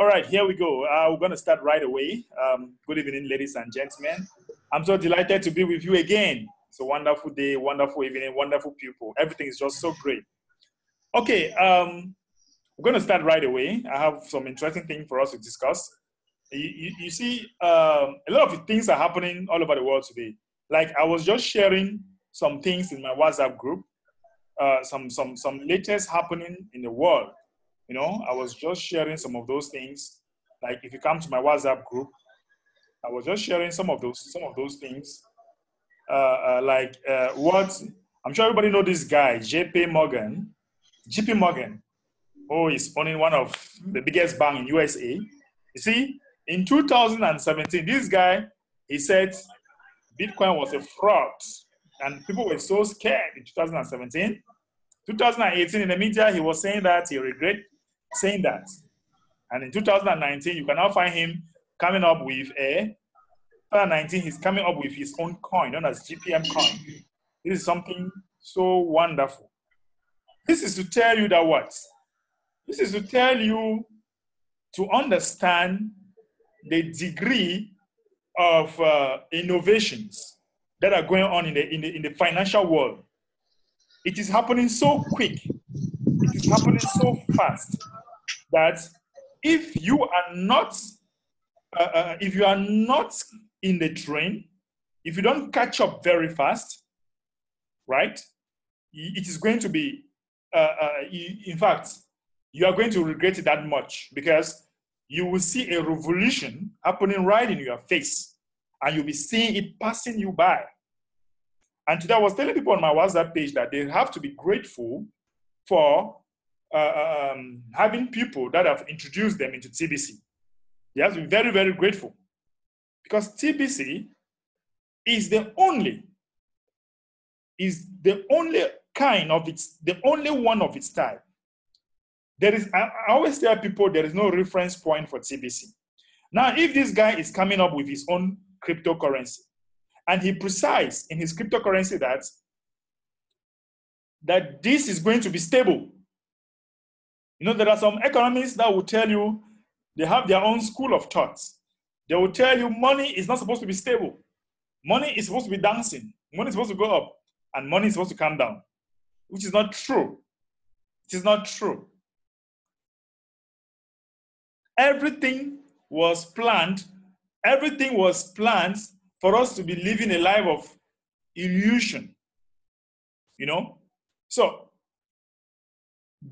All right, here we go. Uh, we're going to start right away. Um, good evening, ladies and gentlemen. I'm so delighted to be with you again. It's a wonderful day, wonderful evening, wonderful people. Everything is just so great. Okay, um, we're going to start right away. I have some interesting things for us to discuss. You, you, you see, um, a lot of things are happening all over the world today. Like I was just sharing some things in my WhatsApp group, uh, some some some latest happening in the world. You know, I was just sharing some of those things. Like if you come to my WhatsApp group, I was just sharing some of those some of those things. Uh, uh, like uh, what I'm sure everybody know this guy, JP Morgan, JP Morgan, Oh, he's owning one of the biggest bank in USA. You see, in 2017, this guy he said Bitcoin was a fraud, and people were so scared in 2017. 2018, in the media, he was saying that he regret saying that. And in 2019, you can now find him coming up with a 2019, he's coming up with his own coin known as GPM coin. This is something so wonderful. This is to tell you that what? This is to tell you to understand the degree of uh, innovations that are going on in the, in, the, in the financial world. It is happening so quick. It is happening so fast that if you are not uh, uh, if you are not in the train, if you don't catch up very fast, right, it is going to be, uh, uh in fact, you are going to regret it that much because you will see a revolution happening right in your face and you'll be seeing it passing you by. And today I was telling people on my WhatsApp page that they have to be grateful for uh, um, having people that have introduced them into TBC. They have to be very, very grateful because TBC is the only is the only kind of its the only one of its type. There is I, I always tell people there is no reference point for TBC. Now, if this guy is coming up with his own cryptocurrency, and he precise in his cryptocurrency that that this is going to be stable you know, there are some economists that will tell you they have their own school of thoughts. They will tell you money is not supposed to be stable. Money is supposed to be dancing. Money is supposed to go up, and money is supposed to come down, which is not true. It is not true. Everything was planned. Everything was planned for us to be living a life of illusion. You know? So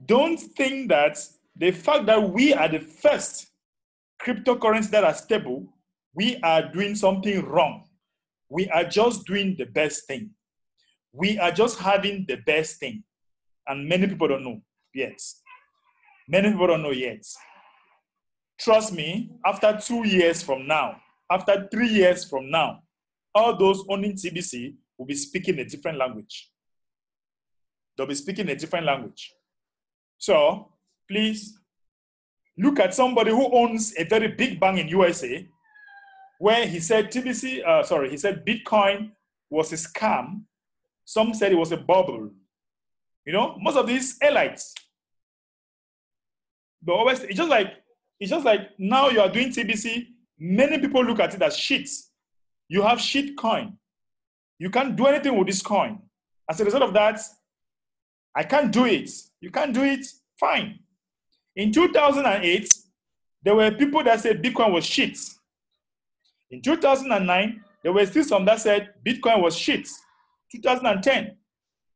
don't think that the fact that we are the first cryptocurrency that are stable, we are doing something wrong. We are just doing the best thing. We are just having the best thing. And many people don't know yet. Many people don't know yet. Trust me, after two years from now, after three years from now, all those owning TBC will be speaking a different language. They'll be speaking a different language. So please look at somebody who owns a very big bank in USA, where he said TBC, uh, sorry, he said Bitcoin was a scam. Some said it was a bubble. You know, most of these elites, but always it's just like it's just like now you are doing TBC. Many people look at it as shit. You have shit coin. You can't do anything with this coin. As a result of that, I can't do it. You can't do it? Fine. In 2008, there were people that said Bitcoin was shit. In 2009, there were still some that said Bitcoin was shit. 2010,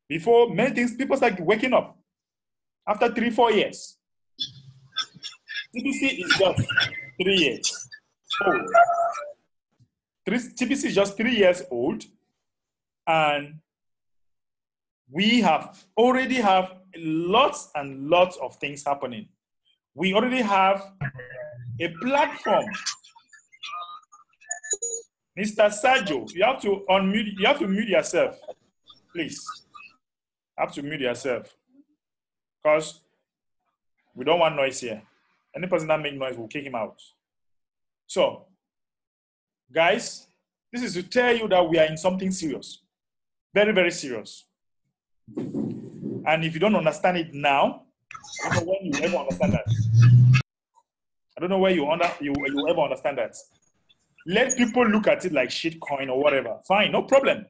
before many things, people started waking up after three, four years. TBC is just three years old. TBC is just three years old, and we have already have lots and lots of things happening. We already have a platform. Mr. Sergio, you have to unmute, you have to mute yourself, please. You have to mute yourself. Because we don't want noise here. Any person that make noise, will kick him out. So, guys, this is to tell you that we are in something serious. Very, very serious. And if you don't understand it now, I don't know when you ever understand that. I don't know where you under you, you ever understand that. Let people look at it like shit coin or whatever. Fine, no problem.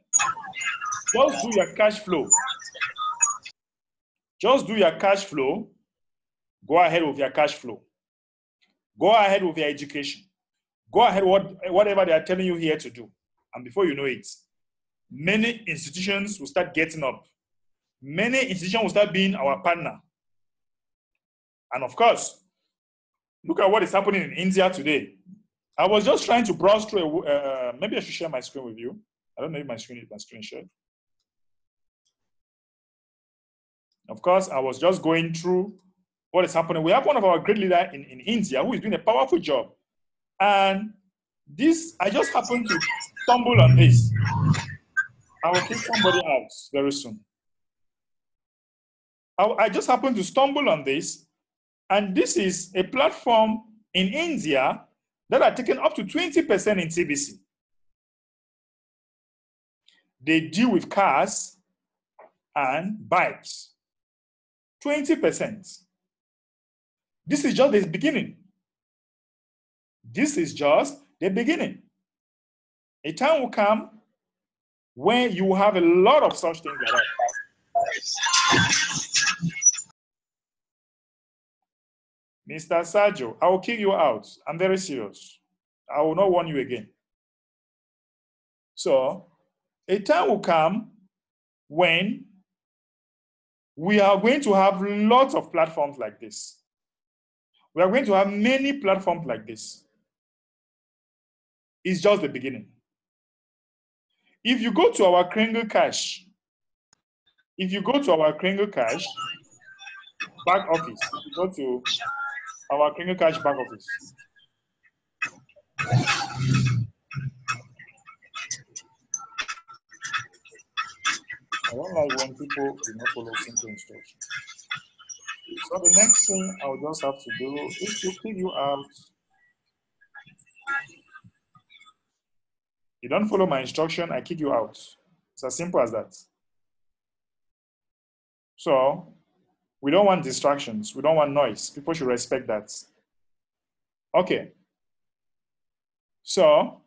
Just do your cash flow. Just do your cash flow. Go ahead with your cash flow. Go ahead with your education. Go ahead what whatever they are telling you here to do. And before you know it, many institutions will start getting up. Many institutions will start being our partner. And of course, look at what is happening in India today. I was just trying to browse through. A, uh, maybe I should share my screen with you. I don't know if my screen is my screen shared. Of course, I was just going through what is happening. We have one of our great leaders in, in India who is doing a powerful job. And this, I just happened to stumble on this. I will kick somebody out very soon. I, just happened to stumble on this. And this is a platform in India that are taking up to 20% in TBC. They deal with cars and bikes. 20%. This is just the beginning. This is just the beginning. A time will come when you will have a lot of such things like that. Mr. Sajo, I will kick you out. I'm very serious. I will not warn you again. So, a time will come when we are going to have lots of platforms like this. We are going to have many platforms like this. It's just the beginning. If you go to our Kringle Cash, if you go to our Kringle Cash back office, go to our Kringle Cash back office. I don't like when people do not follow simple instructions. So the next thing I'll just have to do is to kick you out. You don't follow my instruction, I kick you out. It's as simple as that. So we don't want distractions. We don't want noise. People should respect that. Okay. So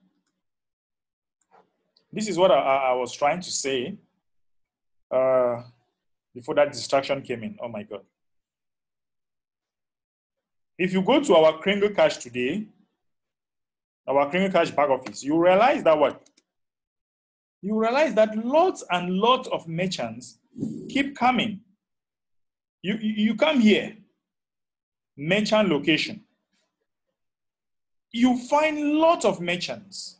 this is what I, I was trying to say uh, before that distraction came in. Oh my God. If you go to our Kringle Cash today, our Kringle Cash back office, you realize that what? You realize that lots and lots of merchants keep coming you, you come here, merchant location. You find lots of merchants.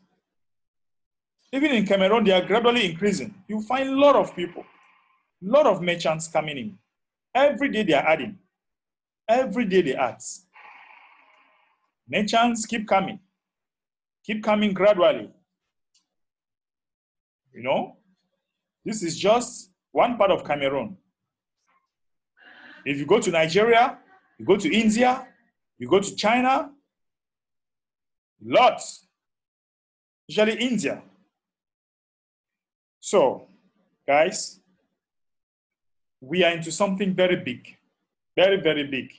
Even in Cameroon, they are gradually increasing. You find a lot of people, a lot of merchants coming in. Every day they are adding. Every day they add. Merchants keep coming, keep coming gradually. You know, this is just one part of Cameroon. If you go to Nigeria, you go to India, you go to China, lots, usually India. So, guys, we are into something very big, very, very big.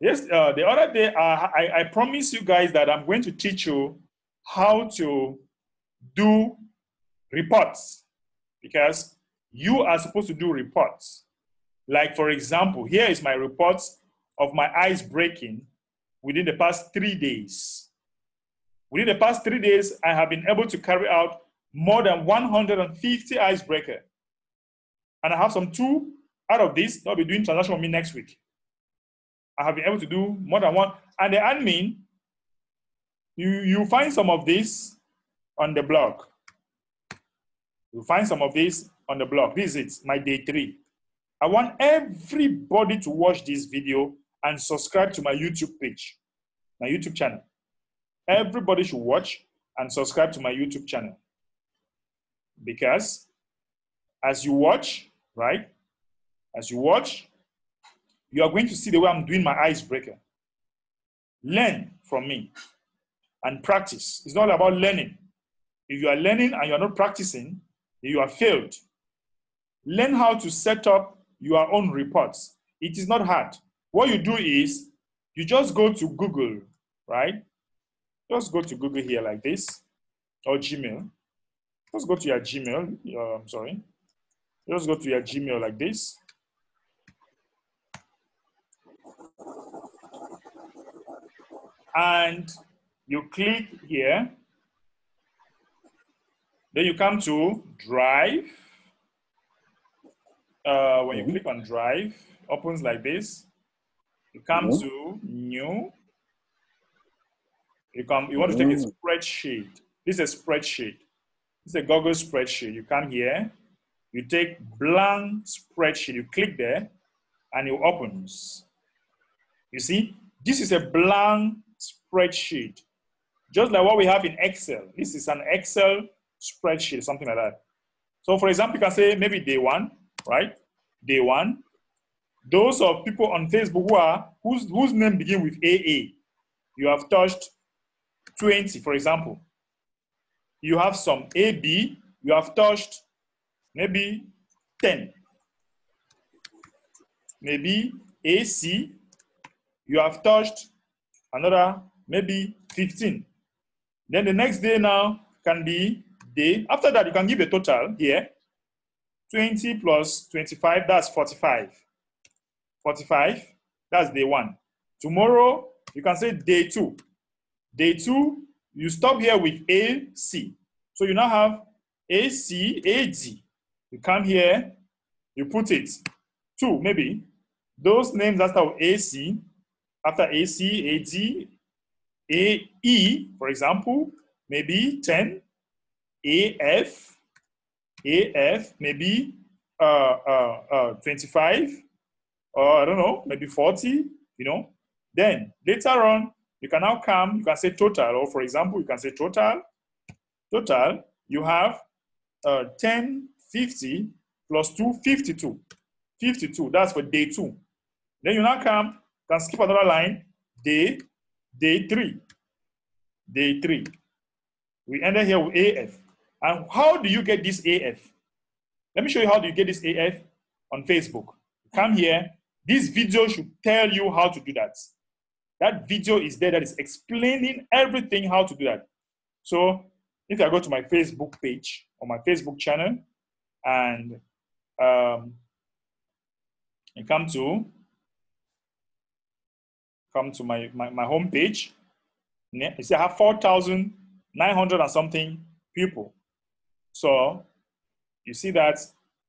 Yes, uh, the other day, uh, I, I promise you guys that I'm going to teach you how to do reports because you are supposed to do reports. Like, for example, here is my reports of my ice breaking within the past three days. Within the past three days, I have been able to carry out more than 150 icebreaker. And I have some two out of this that will be doing transaction with me next week. I have been able to do more than one. And the admin, you, you find some of this on the blog. You find some of this on the blog. This is it, my day three. I want everybody to watch this video and subscribe to my YouTube page, my YouTube channel. Everybody should watch and subscribe to my YouTube channel. Because as you watch, right? As you watch, you are going to see the way I'm doing my icebreaker. Learn from me and practice. It's not about learning. If you are learning and you are not practicing, you are failed. Learn how to set up your own reports. It is not hard. what you do is you just go to Google, right? Just go to Google here like this, or Gmail. Just go to your Gmail. Uh, I'm sorry. Just go to your Gmail like this. And you click here. Then you come to Drive. Uh, when you Mhm. click on Drive, opens like this. You come Mhm. to New. You come. You want to take a Mm. spreadsheet. This is a spreadsheet. This is a Google spreadsheet. You come here. You take blank spreadsheet. You click there, and it opens. You see, this is a blank spreadsheet, just like what we have in Excel. This is an Excel spreadsheet, something like that. So, for example, you can say maybe day one, right? Day one. Those of people on Facebook who are whose whose name begin with AA, you have touched 20, for example. You have some AB, you have touched maybe 10. Maybe AC, you have touched another maybe 15. Then the next day now can be day. After that, you can give a total here. 20 plus 25, that's 45. 45, that's day one. Tomorrow, you can say day two. Day two, you stop here with AC. So you now have AC, AD. You come here, you put it. Two, maybe. Those names that start with AC, after AC, AD, AE, for example, maybe 10, AF, AF, maybe uh, uh, uh, 25, or I don't know, maybe 40, you know. Then later on, you can now come, you can say total, or for example, you can say total, total, you have uh, 10, 50 plus 2, 52. 52, that's for day two. Then you now come, can skip another line, day, day three. Day three. We ended here with AF. And how do you get this AF? Let me show you how do you get this AF on Facebook. Come here. This video should tell you how to do that. That video is there that is explaining everything how to do that. So if I go to my Facebook page or my Facebook channel and um, come to come to my, my, my home page. You see, I have 4,900 and something people. So you see that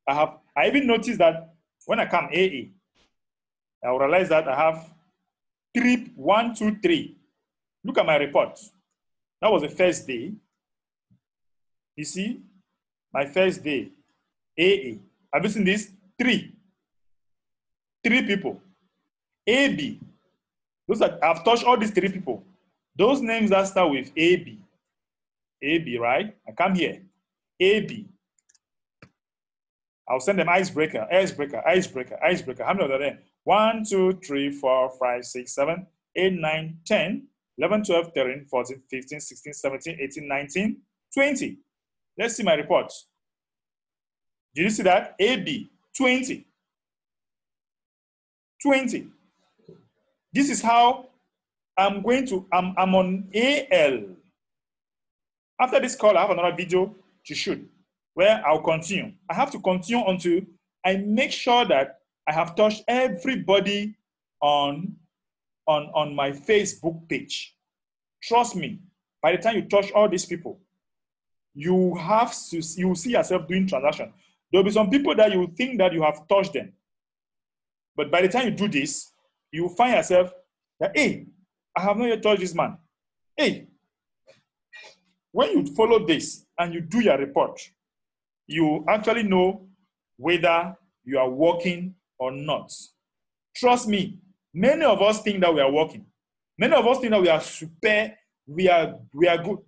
I have, I even noticed that when I come AA, I realize that I have three, one, two, three. Look at my report. That was the first day. You see, my first day, AA. Have you seen this? Three. Three people. AB. Those are, I've touched all these three people. Those names that start with AB. AB, right? I come here. AB. I'll send them icebreaker, icebreaker, icebreaker, icebreaker. How many are there? 1, 2, 3, 4, 5, 6, 7, 8, 9, 10, 11, 12, 13, 14, 15, 16, 17, 18, 19, 20. Let's see my report. Did you see that? AB, 20. 20. This is how I'm going to, I'm, I'm on AL. After this call, I have another video to shoot where I'll continue. I have to continue until I make sure that I have touched everybody on, on, on my Facebook page. Trust me, by the time you touch all these people, you have to, you see yourself doing transaction. There'll be some people that you think that you have touched them. But by the time you do this, you find yourself that, hey, I have not yet touched this man. Hey, when you follow this and you do your report, you actually know whether you are working or not. Trust me, many of us think that we are working. Many of us think that we are super, we are, we are good.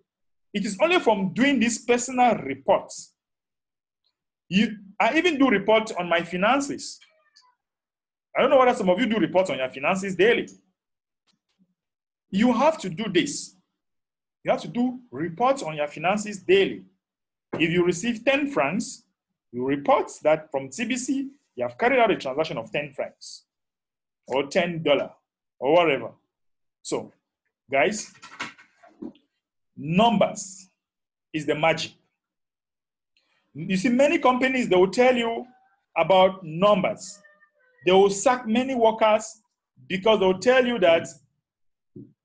It is only from doing these personal reports. You, I even do reports on my finances. I don't know whether some of you do reports on your finances daily. You have to do this. You have to do reports on your finances daily. If you receive 10 francs, you report that from TBC, you have carried out a transaction of 10 francs. or $10 or whatever. So, guys, numbers is the magic. You see, many companies, they will tell you about numbers. They will sack many workers because they'll tell you that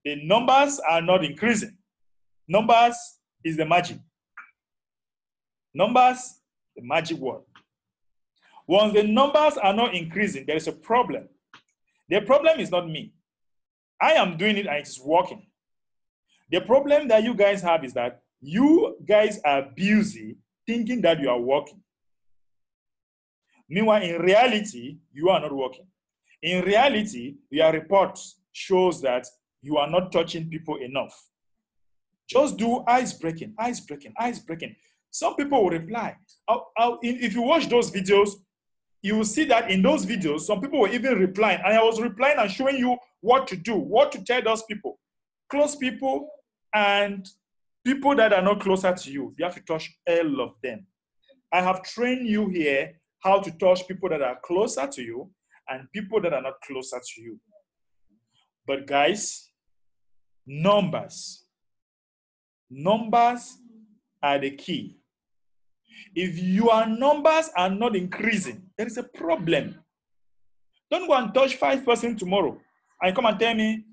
the numbers are not increasing. Numbers is the magic. Numbers, the magic word. Once the numbers are not increasing, there is a problem. The problem is not me. I am doing it and it's working. The problem that you guys have is that you guys are busy thinking that you are working. Meanwhile, in reality, you are not working. In reality, your report shows that you are not touching people enough. Just do ice breaking, ice breaking, ice breaking. Some people will reply. If you watch those videos, you will see that in those videos, some people were even replying. And I was replying and showing you what to do, what to tell those people. Close people and people that are not closer to you. You have to touch all of them. I have trained you here how to touch people that are closer to you and people that are not closer to you. But guys, numbers. Numbers are the key. If your numbers are not increasing, there is a problem. Don't go and touch five percent tomorrow and come and tell me,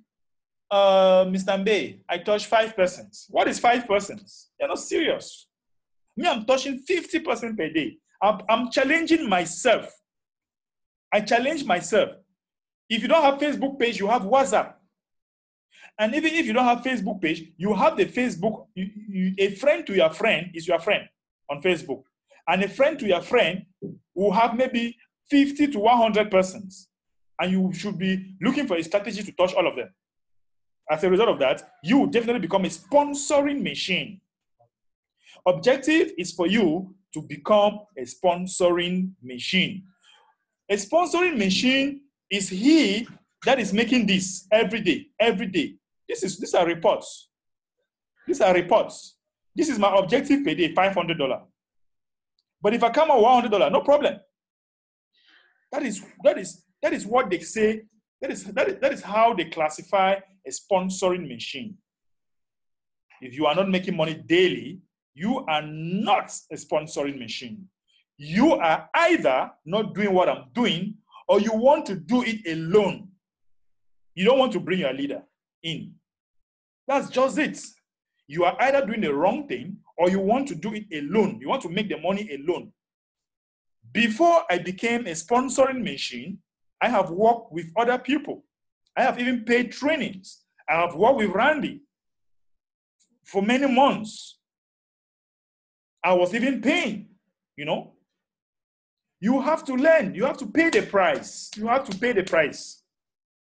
uh, Mr. Mbeh, I touched five percent. What is five percent? You're not serious. Me, I'm touching 50% per day. I'm, I'm challenging myself. I challenge myself. If you don't have Facebook page, you have WhatsApp. And even if you don't have Facebook page, you have the Facebook. You, you, a friend to your friend is your friend on Facebook, and a friend to your friend will have maybe 50 to 100 persons, and you should be looking for a strategy to touch all of them. As a result of that, you definitely become a sponsoring machine. Objective is for you to become a sponsoring machine. A sponsoring machine is he that is making this every day, every day. This is these are reports. These are reports. This is my objective per day, $500. But if I come out $100, no problem. That is, that is, that is what they say. That is, that is, that is how they classify a sponsoring machine. If you are not making money daily, you are not a sponsoring machine. You are either not doing what I'm doing or you want to do it alone. You don't want to bring your leader in. That's just it. You are either doing the wrong thing or you want to do it alone. You want to make the money alone. Before I became a sponsoring machine, I have worked with other people. I have even paid trainings. I have worked with Randy for many months. I was even paying, you know. You have to learn. You have to pay the price. You have to pay the price.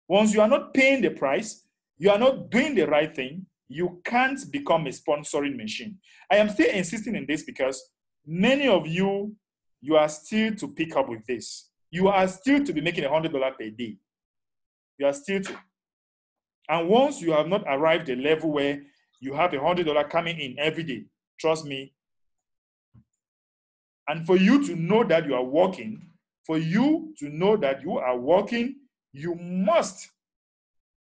Once you are not paying the price, you are not doing the right thing, you can't become a sponsoring machine. I am still insisting in this because many of you, you are still to pick up with this. You are still to be making a $100 per day. You are still to. And once you have not arrived a level where you have a $100 coming in every day, trust me. And for you to know that you are working, for you to know that you are working, you must,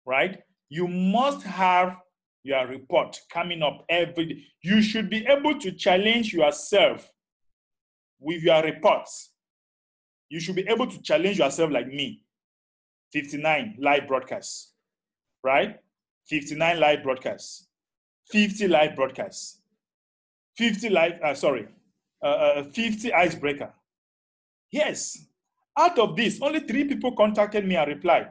right? You must have your report coming up every day. You should be able to challenge yourself with your reports. You should be able to challenge yourself like me. 59 live broadcasts, right? 59 live broadcasts, 50 live broadcasts, 50 live, uh, sorry, uh, uh, 50 icebreaker. Yes, out of this, only three people contacted me and replied.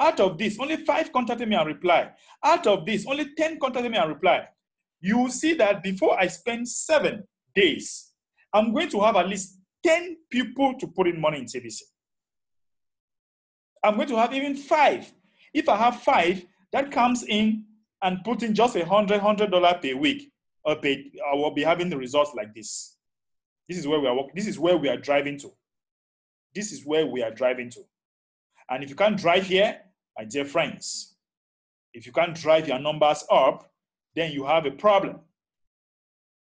Out of this, only five contacted me and reply. Out of this, only 10 contacted me and reply. You will see that before I spend seven days, I'm going to have at least 10 people to put in money in TBC. I'm going to have even five. If I have five, that comes in and put in just a hundred, hundred dollar per week, or per, I will be having the results like this. This is where we are working. This is where we are driving to. This is where we are driving to. And if you can't drive here, my dear friends, if you can't drive your numbers up, then you have a problem.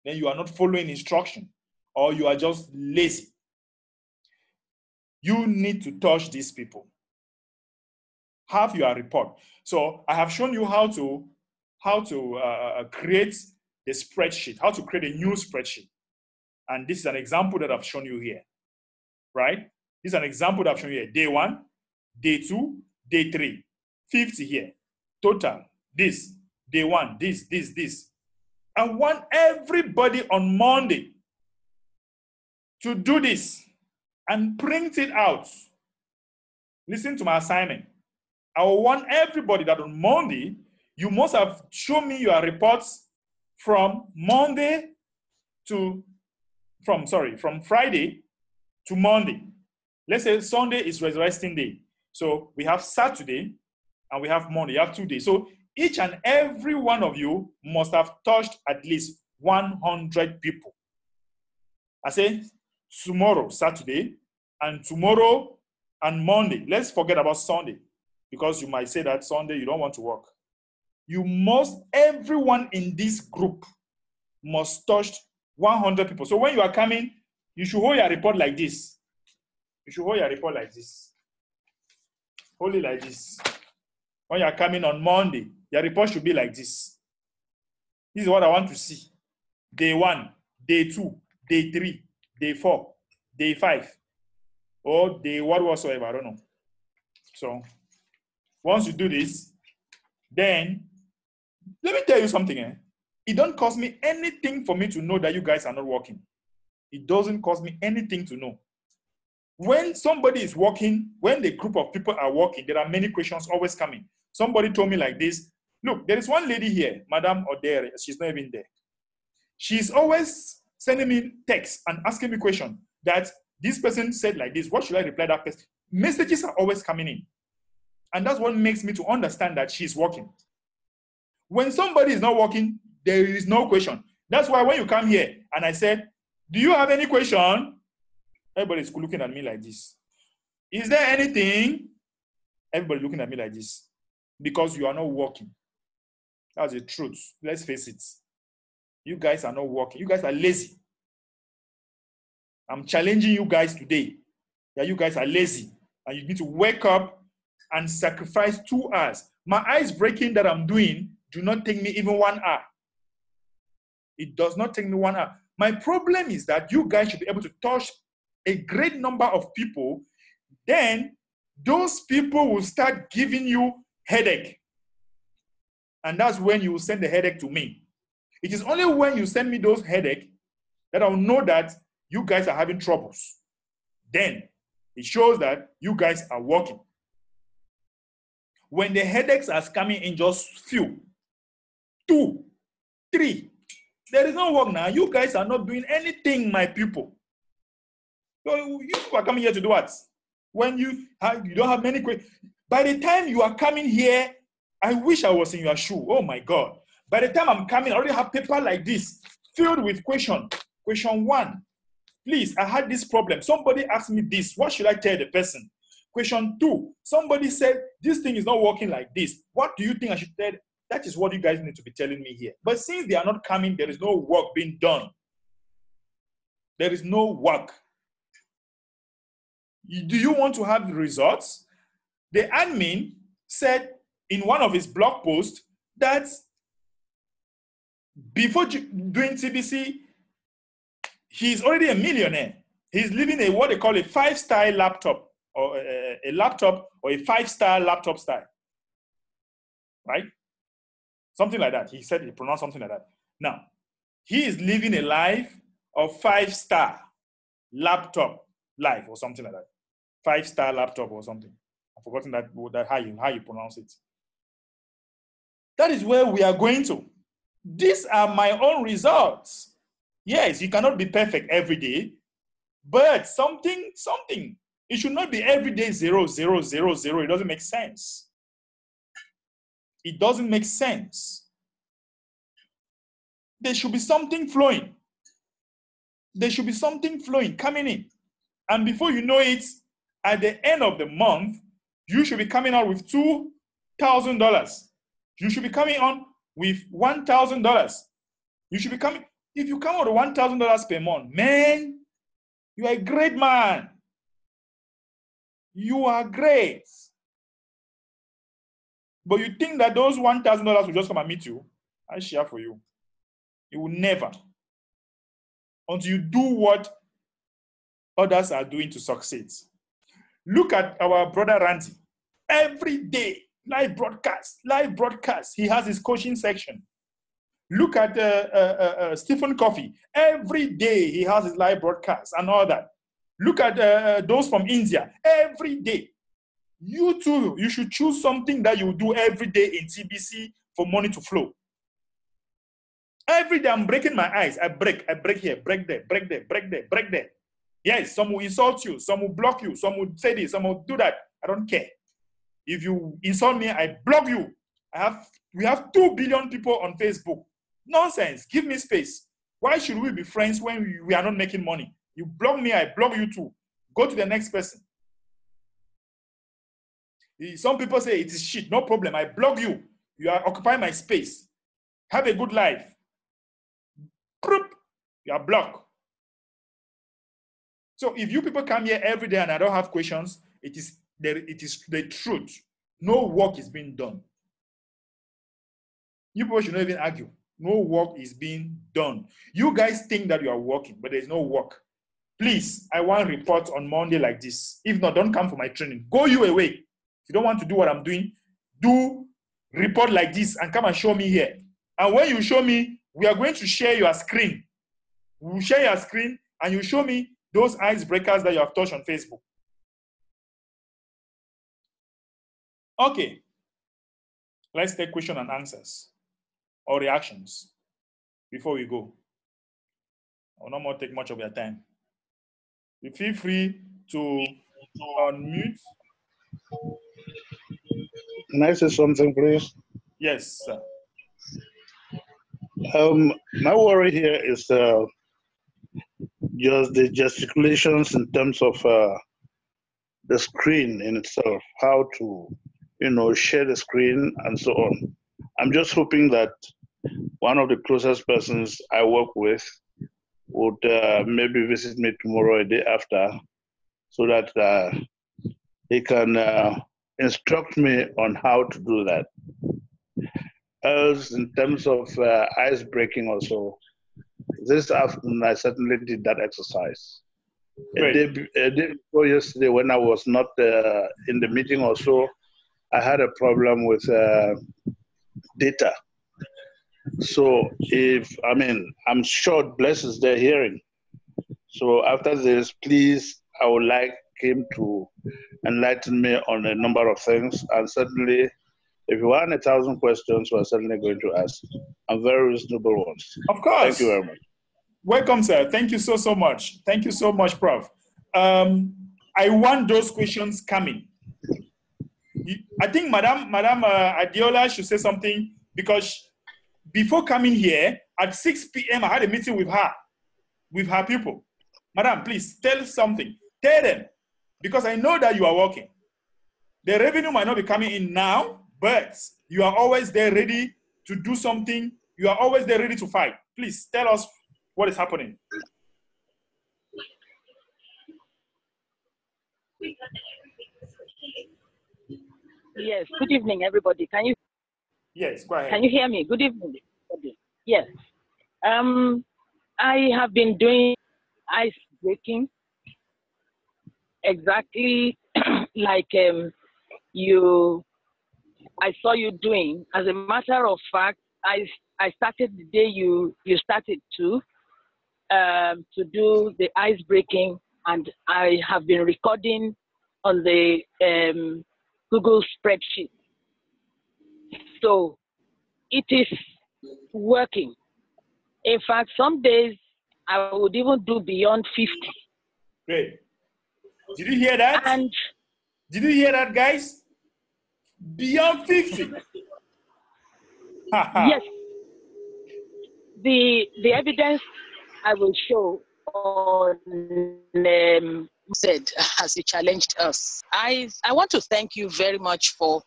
Then you are not following instruction or you are just lazy. You need to touch these people. have your report. So I have shown you how to how to uh, uh create the spreadsheet, how to create a new spreadsheet. And this is an example that I've shown you here, right? This is an example that I've shown you here. Day one, day two, day three, 50 here. Total, this, day one, this, this, this. I want everybody on Monday to do this and print it out. Listen to my assignment. I want everybody that on Monday, you must have shown me your reports from Monday to, from, sorry, from Friday to Monday. Let's say Sunday is resurrecting day. So we have Saturday and we have Monday. You have two days. So each and every one of you must have touched at least 100 people. I say tomorrow, Saturday, and tomorrow and Monday. Let's forget about Sunday because you might say that Sunday you don't want to work. You must, everyone in this group must touch 100 people. So when you are coming, you should hold your report like this. You should hold your report like this. It like this. When you are coming on Monday, your report should be like this. This is what I want to see. Day one, day two, day three, day four, day five, or day what whatsoever. I don't know. So once you do this, then let me tell you something. Eh? It don't cost me anything for me to know that you guys are not working. It doesn't cost me anything to know. When somebody is walking, when the group of people are walking, there are many questions always coming. Somebody told me like this. Look, there is one lady here, Madame Odere. She's not even there. She's always sending me texts and asking me questions that this person said like this. What should I reply that person? Messages are always coming in. And that's what makes me to understand that she's working. When somebody is not working, there is no question. That's why when you come here and I said, Do you have any question? Everybody's looking at me like this. Is there anything? Everybody looking at me like this. Because you are not working. That's the truth. Let's face it. You guys are not working. You guys are lazy. I'm challenging you guys today that you guys are lazy and you need to wake up and sacrifice two hours. My eyes breaking that I'm doing do not take me even one hour. It does not take me one hour. My problem is that you guys should be able to touch a great number of people. Then those people will start giving you headache. And that's when you will send the headache to me. It is only when you send me those headache that I'll know that you guys are having troubles. Then it shows that you guys are working. When the headaches are coming in just few, two, three, there is no work now. You guys are not doing anything, my people. You are coming here to do what? When you have, you don't have many questions. By the time you are coming here, I wish I was in your shoe. Oh my God. By the time I'm coming, I already have paper like this filled with question. Question one. Please, I had this problem. Somebody asked me this. What should I tell the person? Question two, somebody said, This thing is not working like this. What do you think I should tell? That is what you guys need to be telling me here. But since they are not coming, there is no work being done. There is no work. Do you want to have the results? The admin said in one of his blog posts that before doing TBC, he's already a millionaire. He's living a what they call a five-star laptop or a, a laptop or a five-star laptop style. Right? Something like that. He said he pronounced something like that. Now, he is living a life of five-star laptop life or something like that. Five-star laptop or something. I've forgotten that, that how you how you pronounce it. That is where we are going to. These are my own results. Yes, you cannot be perfect every day, but something, something it should not be every day zero, zero, zero, zero. It doesn't make sense. It doesn't make sense. There should be something flowing. There should be something flowing coming in. And before you know it, at the end of the month, you should be coming out with $2,000. You should be coming on with $1,000. You should be coming, if you come out with $1,000 per month, man, you are a great man. You are great. But you think that those $1,000 will just come and meet you? I share for you. It will never. Until you do what others are doing to succeed. Look at our brother Randy. Every day, live broadcast, live broadcast. He has his coaching section. Look at uh, uh, uh, uh Stephen Coffee. Every day he has his live broadcast and all that. Look at uh, uh, those from India. Every day. You too, you should choose something that you do every day in TBC for money to flow. Every day I'm breaking my eyes. I break, I break here, break there, break there, break there, break there. Yes, some will insult you, some will block you, some will say this, some will do that. I don't care. If you insult me, I block you. I have we have two billion people on Facebook. Nonsense. Give me space. Why should we be friends when we, are not making money? You block me, I block you too. Go to the next person. Some people say it is shit. No problem. I block you. You are occupying my space. Have a good life. You are blocked. So if you people come here every day and I don't have questions, it is the, it is the truth. No work is being done. You people should not even argue. No work is being done. You guys think that you are working, but there's no work. Please, I want reports on Monday like this. If not, don't come for my training. Go you away. If you don't want to do what I'm doing, do report like this and come and show me here. And when you show me, we are going to share your screen. We'll share your screen and you show me those icebreakers that you have touched on Facebook. Okay. Let's take question and answers or reactions before we go. I will not more take much of your time. You feel free to unmute. Can I say something, please? Yes, sir. Um, my worry here is uh, just the gesticulations in terms of uh, the screen in itself, how to, you know, share the screen and so on. I'm just hoping that one of the closest persons I work with would uh, maybe visit me tomorrow, a day after, so that uh, he can uh, instruct me on how to do that. As in terms of uh, ice breaking, also, this afternoon I certainly did that exercise. A day, a day, before yesterday, when I was not uh, in the meeting or so, I had a problem with uh, data. So if I mean, I'm sure Bless is there hearing. So after this, please, I would like him to enlighten me on a number of things, and certainly if you want a thousand questions, we're certainly going to ask, and very reasonable ones. Of course. Thank you very much. Welcome, sir. Thank you so, so much. Thank you so much, Prof. Um, I want those questions coming. I think Madam, Madam uh, Adiola should say something because before coming here at 6 p.m., I had a meeting with her, with her people. Madam, please tell something. Tell them, because I know that you are working. The revenue might not be coming in now, but you are always there ready to do something. You are always there ready to fight. Please tell us what is happening. Yes, good evening, everybody. Can you? Yes, go ahead. Can you hear me? Good evening. Yes. Um, I have been doing ice breaking exactly like um, you I saw you doing. As a matter of fact, I I started the day you you started to um, to do the ice breaking, and I have been recording on the um, Google spreadsheet. So it is working. In fact, some days I would even do beyond 50. Great. Did you hear that? And did you hear that, guys? Beyond 50. yes. The the evidence I will show on um, said as he challenged us. I I want to thank you very much for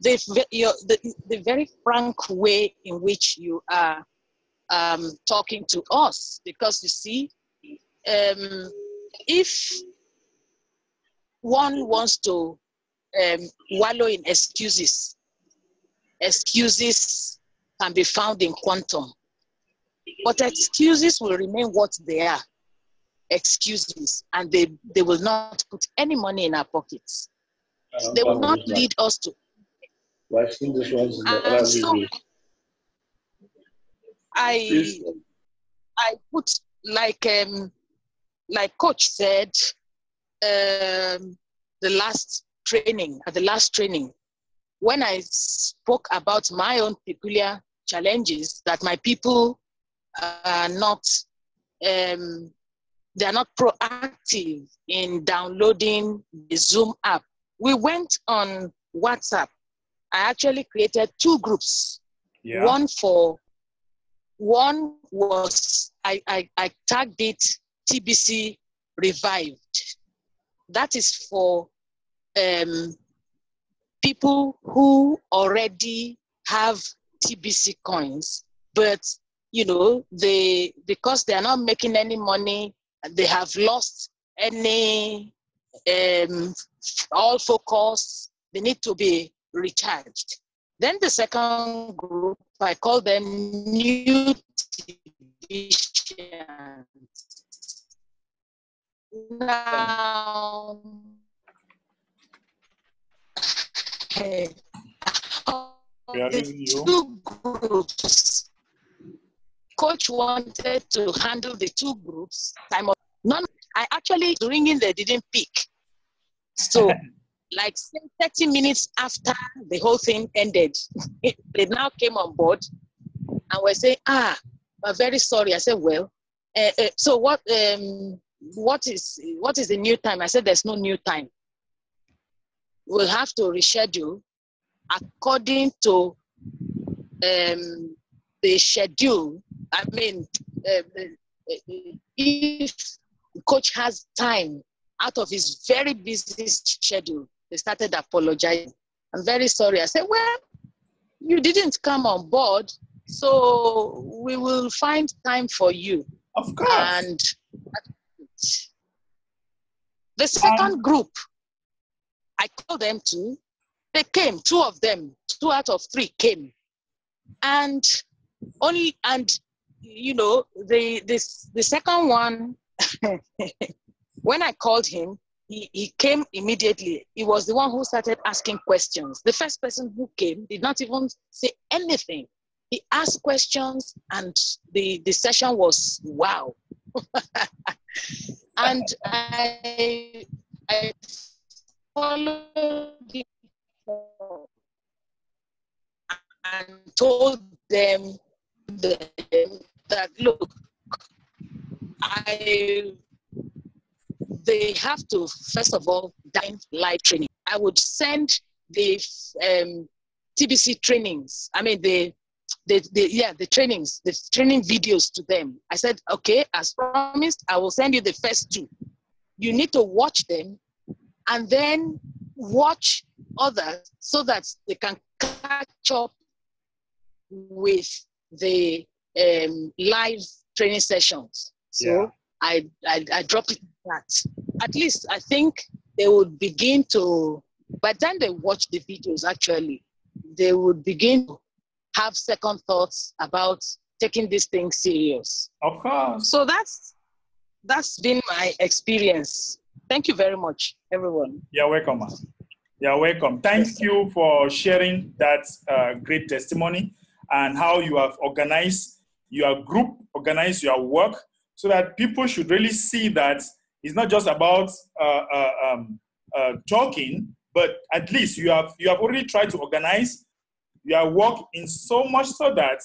the, your, the, the very frank way in which you are um, talking to us. Because you see, um, if one wants to um, wallow in excuses excuses can be found in quantum. But excuses will remain what they are excuses, and they, they will not put any money in our pockets. They will not lead us to. I've seen this one's in the And so. I I put like um like coach said um the last training at the last training when I spoke about my own peculiar challenges that my people are not um they are not proactive in downloading the Zoom app. We went on WhatsApp. I actually created two groups Yeah. one for one was I, I, I tagged it TBC revived. That is for um, people who already have TBC coins, but you know they because they are not making any money, and they have lost any um, all focus. They need to be recharged. Then the second group, I call them new divisions. Now, the two groups. Coach wanted to handle the two groups. Simul- None, I actually ringing they didn't pick. So like say 30 minutes after the whole thing ended, they now came on board and were saying, ah, I'm very sorry. I said, well, uh, uh, so what, um, what is, what is the new time? I said, there's no new time. We'll have to reschedule according to um, the schedule. I mean, uh, uh, if coach has time out of his very busy schedule, they started apologizing. I'm very sorry. I said, well, you didn't come on board, so we will find time for you. Of course. And the second group, I called them to, they came, two of them, two out of three came. And only, and you know, the, this, the second one, when I called him, he, he came immediately. He was the one who started asking questions. The first person who came did not even say anything. He asked questions, and the, the session was wow. and I, I followed and told them that, look, I they have to first of all dine live training. I would send the um, TBC trainings. I mean the, the the yeah the trainings, the training videos to them. I said, okay, as promised, I will send you the first two. You need to watch them, and then watch others so that they can catch up with the um, live training sessions. So Yeah. I, I I dropped it that. At least I think they would begin to by the time they watch the videos actually, they would begin to have second thoughts about taking this thing serious. Of course. So that's that's been my experience. Thank you very much, everyone. You're welcome. You're welcome. Thank you for sharing that uh, great testimony and how you have organized your group, organized your work, so that people should really see that it's not just about uh, uh, um, uh, talking, but at least you have you have already tried to organize your work in so much so that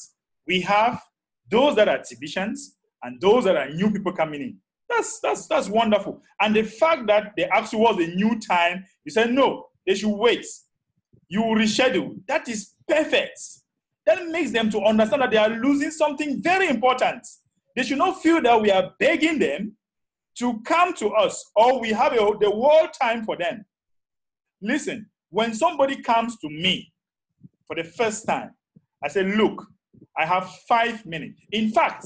we have those that are exhibitions and those that are new people coming in. That's that's that's wonderful. And the fact that they asked what's the new time, you said no, they should wait. You will reschedule. That is perfect. That makes them to understand that they are losing something very important. They should not feel that we are begging them to come to us or we have a, the whole time for them. Listen, when somebody comes to me for the first time, I say, look, I have five minutes. In fact,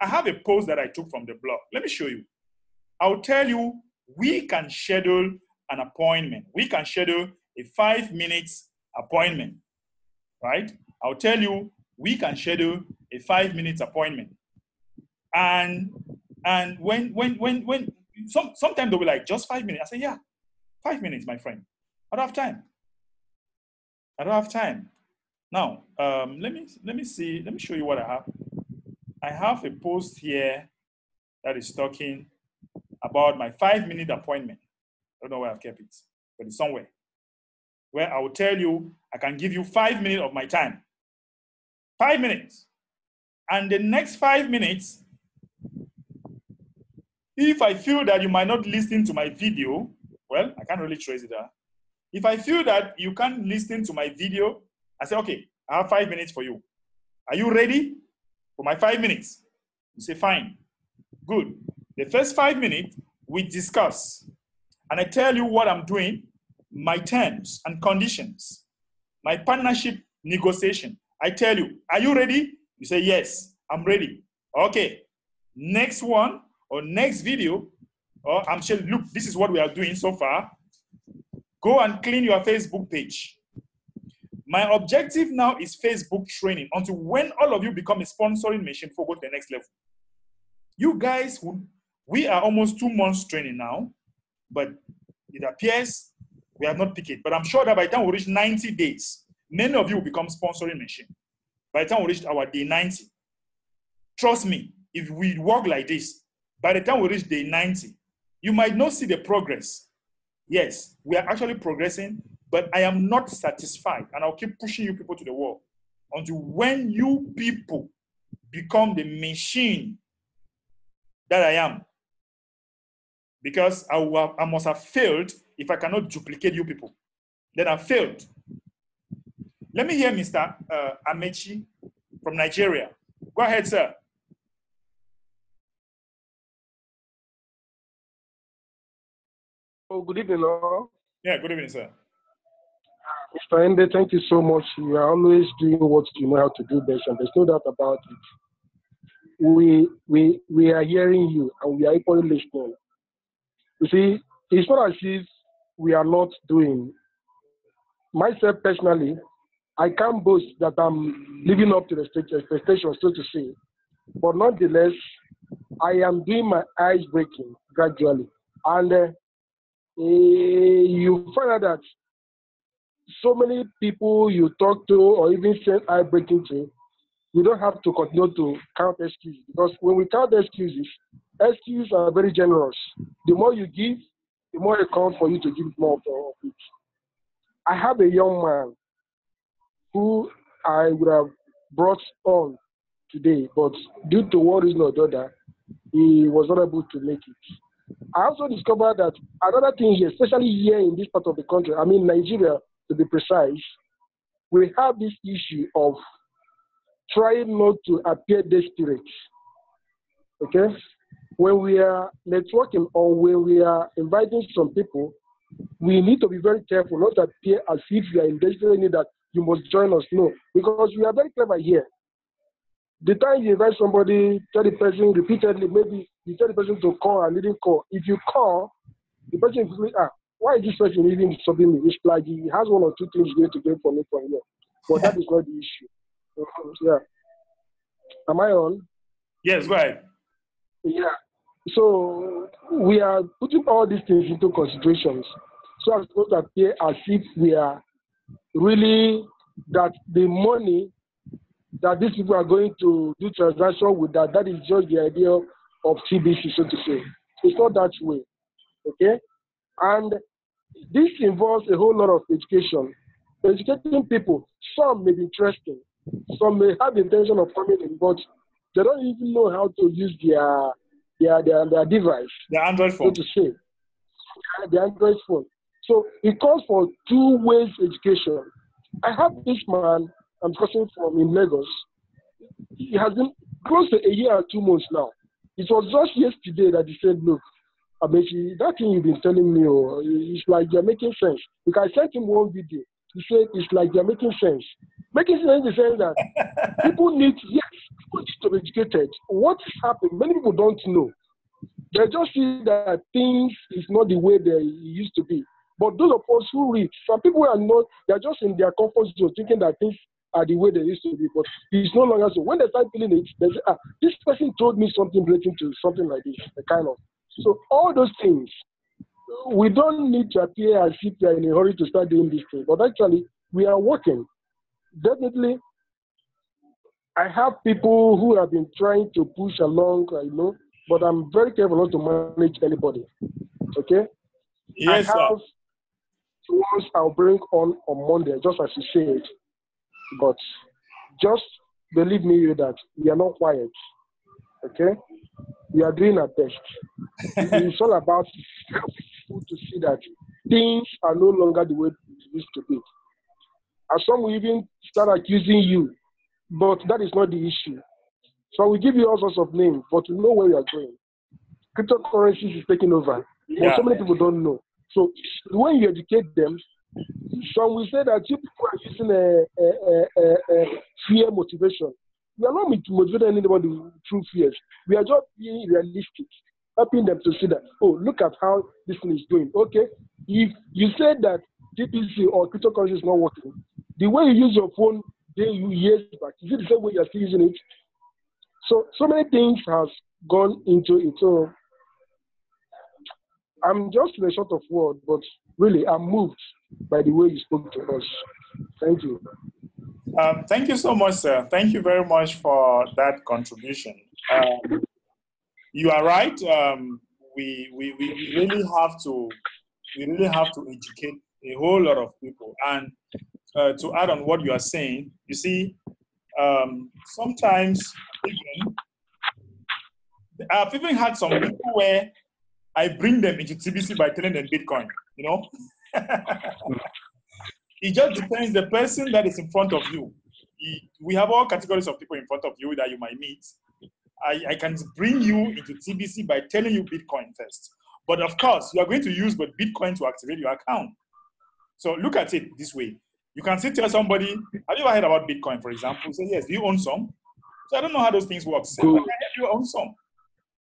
I have a post that I took from the blog. Let me show you. I'll tell you, we can schedule an appointment. We can schedule a five minutes appointment. right? I'll tell you, we can schedule a five minutes appointment. And and when when when when some sometimes they'll be like, just five minutes. I say, yeah, five minutes, my friend. I don't have time. I don't have time. Now, um, let me let me see. Let me show you what I have. I have a post here that is talking about my five minute appointment. I don't know where I've kept it, but it's somewhere where I will tell you I can give you five minutes of my time. Five minutes. And the next five minutes, if I feel that you might not listen to my video, well, I can't really trace it. If I feel that you can't listen to my video, I say, okay, I have five minutes for you. Are you ready for my five minutes? You say, fine. Good. The first five minutes, we discuss. And I tell you what I'm doing, my terms and conditions, my partnership negotiation. I tell you, are you ready? You say, yes, I'm ready. Okay. Next one or next video, or I'm saying, look, this is what we are doing so far. Go and clean your Facebook page. My objective now is Facebook training until when all of you become a sponsoring machine for go to the next level. You guys, we are almost two months training now, but it appears we have not picked it. But I'm sure that by the time we reach 90 days, many of you will become sponsoring machine. By the time we reach our day 90, trust me, if we work like this, by the time we reach day 90, you might not see the progress. Yes, we are actually progressing, but I am not satisfied. And I'll keep pushing you people to the wall until when you people become the machine that I am. Because I, will, I must have failed if I cannot duplicate you people. Then I failed. Let me hear Mr. Uh, Amechi from Nigeria. Go ahead, sir. Oh, good evening, all. Yeah, good evening, sir. Mr. Ende, thank you so much. You are always doing what you know how to do best, and there's no doubt about it. We we we are hearing you, and we are equally listening. You see, it's not as if we are not doing. Myself personally, I can't boast that I'm living up to the expectations, so to say. But nonetheless, I am doing my eyes breaking gradually. And uh, you find out that so many people you talk to or even send eye breaking to, you don't have to continue to count excuses because when we count excuses, excuses are very generous. The more you give, the more it comes for you to give more of it. I have a young man who I would have brought on today, but due to or the other, he was not able to make it. I also discovered that another thing here, especially here in this part of the country, I mean Nigeria to be precise, we have this issue of trying not to appear desperate. Okay? When we are networking or when we are inviting some people, we need to be very careful not to appear as if we are in desperate need that you must join us. No, because we are very clever here. The time you invite somebody, tell the person repeatedly, maybe you tell the person to call and didn't call. If you call, the person will ah, why is this person even disturbing me? It's like he has one or two things going to get for me from here. But that is not the issue. Yeah. Am I on? Yes, go ahead. Yeah. So we are putting all these things into considerations so as not to appear as if we are really that the money that these people are going to do transaction with that that is just the idea of TBC, so to say. It's not that way. Okay? And this involves a whole lot of education. Educating people, some may be interesting, some may have the intention of coming in, but they don't even know how to use their their their, their device. The Android phone. So to say. The Android phone. So it calls for two ways education. I have this man I'm discussing from in Lagos. He has been close to a year or two months now. It was just yesterday that he said, look, Amechi, that thing you've been telling me, oh, it's like you're making sense. Because I sent him one video. He said, it's like you're making sense. Making sense in the sense that people need, yes, people need to be educated. What is happening? Many people don't know. They just see that things is not the way they used to be. But those of us who read, some people are not, they're just in their comfort zone thinking that things are the way they used to be, but it's no longer so. When they start feeling it, they say, ah, this person told me something relating to something like this, the kind of. So all those things, we don't need to appear as if we are in a hurry to start doing this thing, but actually we are working. Definitely, I have people who have been trying to push along, I know, but I'm very careful not to manage anybody. Okay? Yes, I have ones I'll bring on on Monday, just as you said. But just believe me that we are not quiet. Okay? We are doing our best. it's all about people to see that things are no longer the way it used to be. And some will even start accusing you, but that is not the issue. So we give you all sorts of names, but you know where you are going. Cryptocurrencies is taking over. But so many people don't know. So when you educate them, some will say that you people are using a, a, a, a fear motivation. We are not motivating anybody through fears. We are just being realistic, helping them to see that, oh, look at how this thing is doing. Okay, if you said that TBC or cryptocurrency is not working, the way you use your phone day you years back, is it the same way you're still using it? So, so many things has gone into it. So, I'm just in a short of word, but really, I'm moved by the way you spoke to us. Thank you. Um, thank you so much, sir. Thank you very much for that contribution. Um, you are right. Um, we, we, we really have to we really have to educate a whole lot of people. And uh, to add on what you are saying, you see, um, sometimes even I've even had some people where I bring them into TBC by telling them Bitcoin. You know, it just depends the person that is in front of you. We have all categories of people in front of you that you might meet. I, I can bring you into TBC by telling you Bitcoin first. But of course, you are going to use but Bitcoin to activate your account. So look at it this way. You can say tell somebody, have you ever heard about Bitcoin, for example? Say, yes, do you own some? So I don't know how those things work. Say, cool. you own some.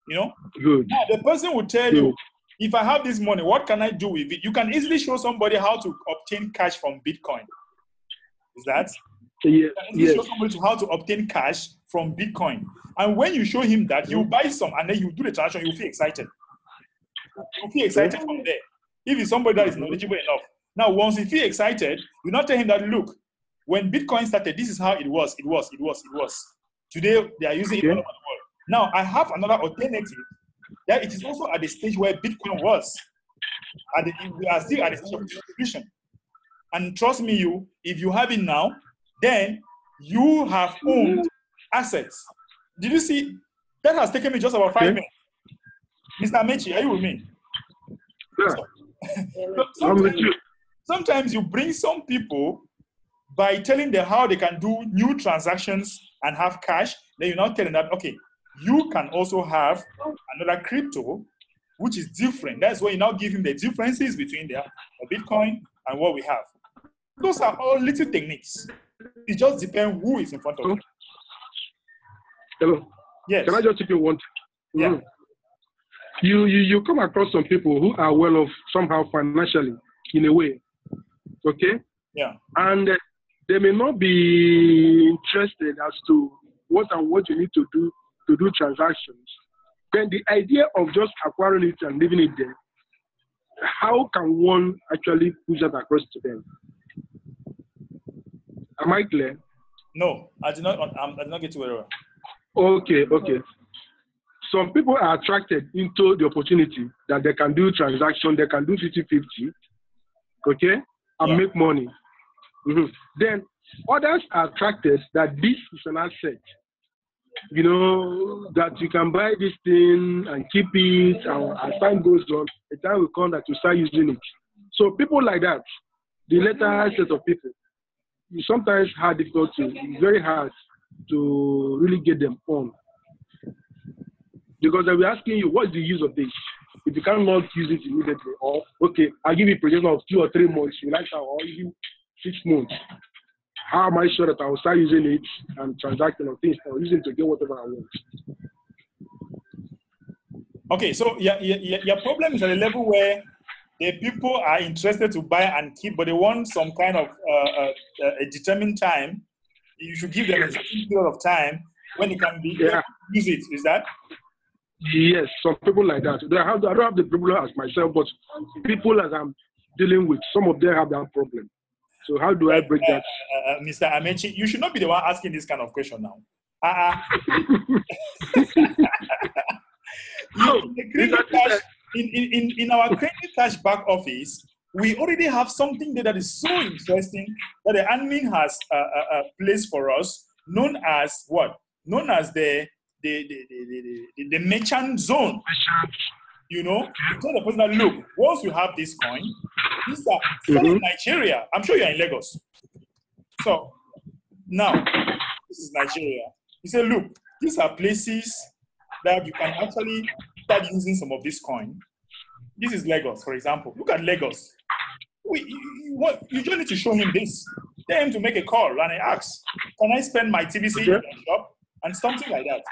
You know? Good. Now, the person will tell Good. you, if I have this money, what can I do with it? You can easily show somebody how to obtain cash from Bitcoin. Is that? Yeah. You yes. show somebody to how to obtain cash from Bitcoin. And when you show him that, he'll buy some and then you do the transaction, you'll feel excited. You'll feel excited from there. If it's somebody that is knowledgeable enough. Now, once you feel excited, you not tell him that, look, when Bitcoin started, this is how it was, it was, it was, it was. Today, they are using okay. it all over the world. Now, I have another alternative that it is also at the stage where Bitcoin was. And we are still at the stage of distribution. And trust me, you, if you have it now, then you have owned assets. Did you see? That has taken me just about five okay. minutes. Mr. Mechi, are you with me? Yeah. So, sometimes, sometimes you bring some people by telling them how they can do new transactions and have cash. Then you now tell them that, okay, you can also have another crypto which is different. That's why you now give him the differences between the, the Bitcoin and what we have. Those are all little techniques. It just depends who is in front of you. Hello. Yes. Can I just take you one? Yeah. Mm. You, you you come across some people who are well off somehow financially in a way. Okay? Yeah. And they may not be interested as to what and what you need to do to do transactions, then the idea of just acquiring it and leaving it there, how can one actually push that across to them? Am I clear? No, I did not. I did not get to where. Okay, okay. Some people are attracted into the opportunity that they can do transaction, they can do 50-50, okay, and yeah. make money. Mm-hmm. Then others are attracted that this is an asset you know, that you can buy this thing and keep it, and as time goes on, the time will come that you start using it. So people like that, the later set of people, you sometimes have difficulty, very hard to really get them on. Because they'll be asking you, what's the use of this? If you cannot use it immediately, or okay, I'll give you a projection of two or three months, you like that, or even six months how am I sure that I will start using it and transacting on things or using to get whatever I want? Okay, so your, your, your problem is at a level where the people are interested to buy and keep, but they want some kind of uh, uh, a determined time you should give them a period of time when they can be Yeah. use it. Is that? Yes, some people like that. They have, I don't have the problem as myself, but people as I'm dealing with, some of them have that problem. So how do I break Uh, that? uh, uh, Mr. Amechi, you should not be the one asking this kind of question now. Uh, No, in, cash, our Kringle Cash back office, we already have something there that is so interesting that the admin has uh, uh, uh, placed for us, known as what? Known as the the, the, the, the, the, the merchant zone. You know, you tell the person that look, once you have this coin, these are sell in. Mm-hmm. Nigeria. I'm sure you're in Lagos. So now, this is Nigeria. You said, look, these are places that you can actually start using some of this coin. This is Lagos, for example. Look at Lagos. We, you, you- what, you just need to show him this. Tell him to make a call and I ask, can I spend my TBC in your shop? And something like that.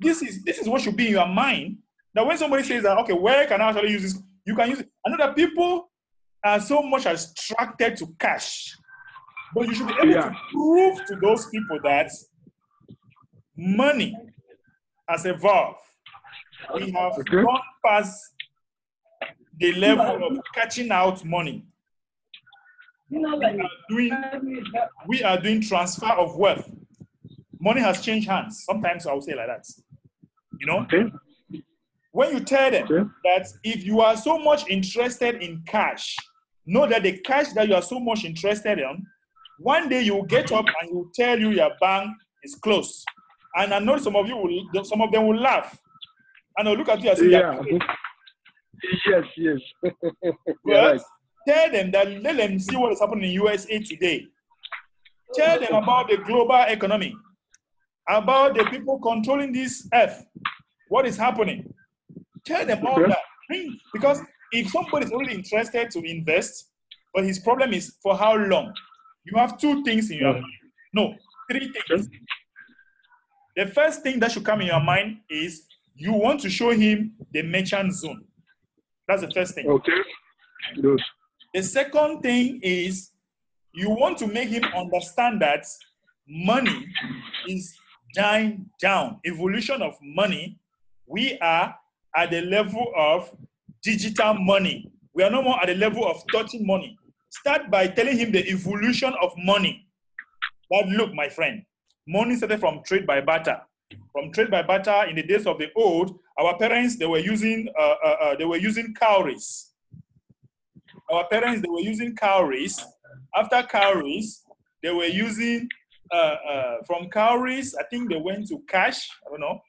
This is this is what should be in your mind. That when somebody says that, okay, where can I actually use this? You can use it. I know that people are so much attracted to cash. But you should be able Yeah. to prove to those people that money has evolved. We have Okay. gone past the level of catching out money. We are doing, we are doing transfer of wealth. Money has changed hands. Sometimes I would say like that. You know, Okay. When you tell them Okay. that if you are so much interested in cash, know that the cash that you are so much interested in, one day you will get up and you will tell you your bank is closed. And I know some of you will, some of them will laugh. And they'll look at you and say, Yeah. "Yeah, Yes, yes. Right. tell them that let them see what is happening in USA today. Tell them about the global economy, about the people controlling this earth, what is happening. Tell them all that. Hmm, because if somebody is really interested to invest, but his problem is for how long, you have two things in your mind. No, three things. The first thing that should come in your mind is you want to show him the merchant zone. That's the first thing. Okay. Good. The second thing is you want to make him understand that money is dying down. Evolution of money, we are at the level of digital money. We are no more at the level of touching money. Start by telling him the evolution of money. But look, my friend, money started from trade by barter. From trade by barter in the days of the old, our parents they were using uh, uh, uh, they were using cowries our parents they were using cowries. After cowries, they were using uh, uh, from cowries. I think they went to cash. I don't know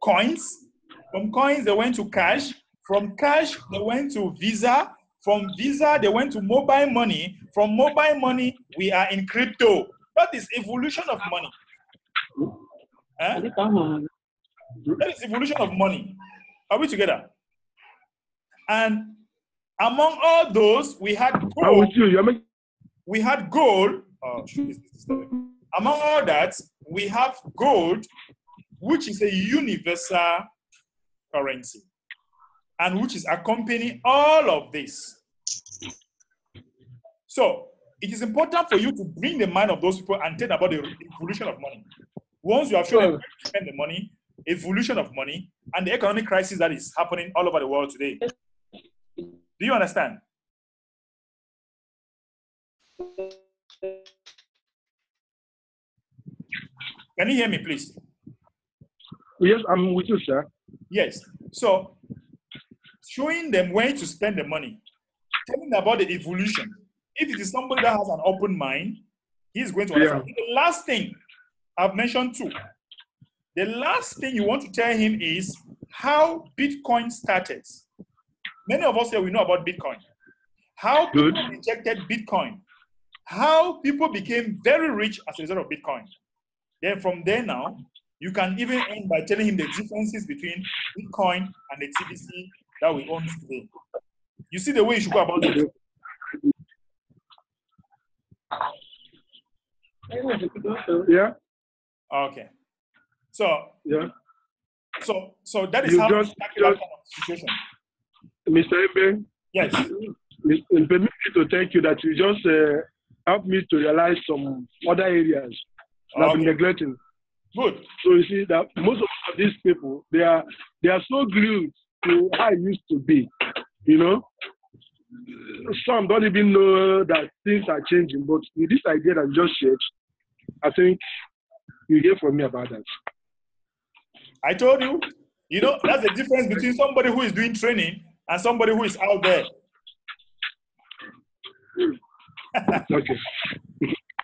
coins. From coins, they went to cash. From cash, they went to Visa. From Visa, they went to mobile money. From mobile money, we are in crypto. That is evolution of money. Huh? That is evolution of money. Are we together? And among all those, we had gold. with you. You're making We had gold. Oh, shoot, this is disturbing. Among all that, we have gold, which is a universal currency, and which is accompanying all of this. So it is important for you to bring the mind of those people and tell about the evolution of money. Once you have shown them spend the money, evolution of money, and the economic crisis that is happening all over the world today. Do you understand? Can you hear me, please? Yes, I'm with you, sir. Yes. So, showing them where to spend the money, telling them about the evolution. If it is somebody that has an open mind, he's going to understand. The last thing I've mentioned too. The last thing you want to tell him is how Bitcoin started. Many of us here we know about Bitcoin. How people Good. rejected Bitcoin. How people became very rich as a result of Bitcoin. Then from there now, you can even end by telling him the differences between Bitcoin and the TBC that we own today. You see the way you should go about it. Yeah, Okay. So, yeah. so, so that is You how just- tackle that kind of situation. Mr. Mbeh, Yes. Permit me to thank you that you just uh, helped me to realize some other areas that I've been neglecting. Good. So you see that most of these people, they are they are so glued to how it used to be. You know, some don't even know that things are changing. But with this idea that you just shared, I think you hear from me about that. I told you, you know, that's the difference between somebody who is doing training and somebody who is out there. okay.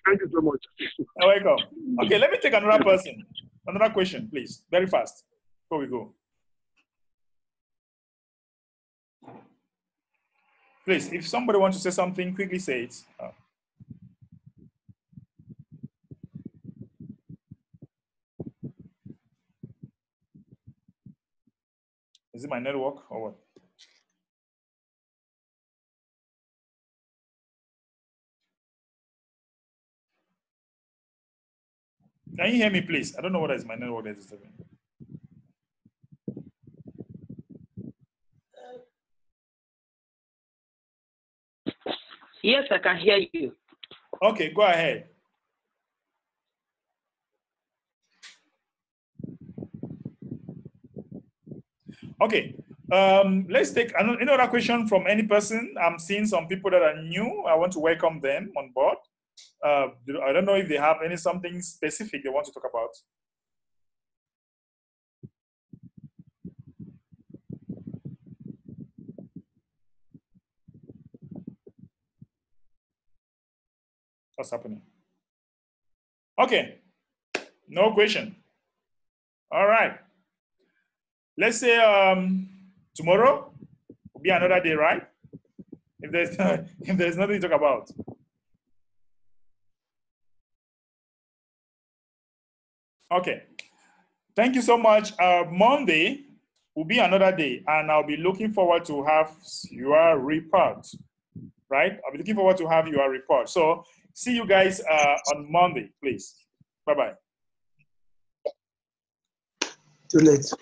Thank you so much. You're welcome. Okay, let me take another person. Another question, please. Very fast before we go. Please, if somebody wants to say something, quickly say it. Oh. Is it my network or what? Can you hear me, please? I don't know what is my network that is disturbing. Yes, I can hear you. Okay, go ahead. Okay, um, let's take another question from any person. I'm seeing some people that are new. I want to welcome them on board. Uh, I don't know if they have any something specific they want to talk about. What's happening? Okay, no question. All right. Let's say um, tomorrow will be another day, right? If there's if there's nothing to talk about. Okay. Thank you so much. Uh, Monday will be another day, and I'll be looking forward to have your report. Right? I'll be looking forward to have your report. So see you guys uh, on Monday, please. Bye bye. Too late.